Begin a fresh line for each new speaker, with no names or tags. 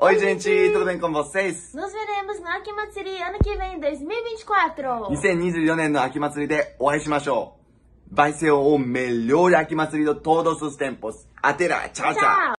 おいじんち、とてんこんぼっせいす。
のすべれんぼすの秋祭り、あのきめんで 2024!2024
年の秋祭りでお会いしましょう。バイセオオンメ料理秋祭りのトードスステンポス。あてら、チャオチャ
オ。